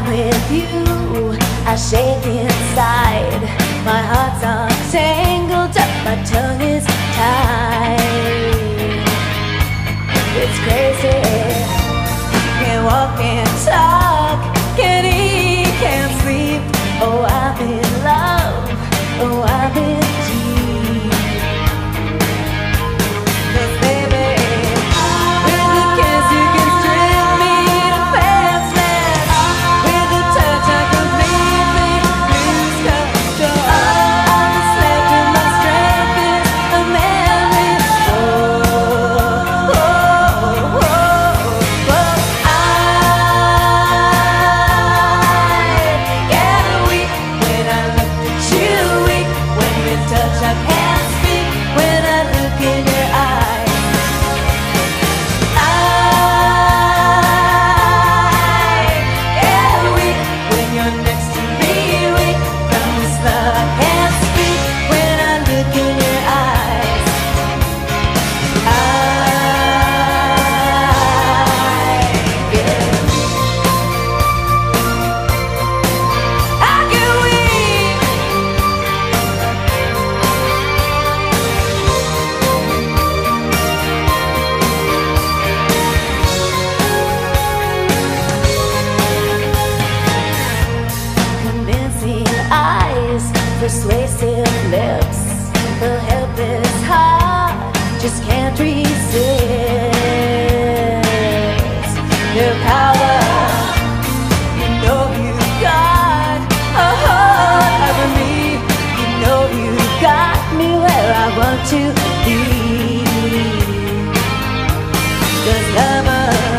I'm with you. I shake inside. My heart's all tangled up My tongue is Don't just can't resist your power You know you've got. Uh-huh. A hold over me. You know you've got me where I want to be. Cause love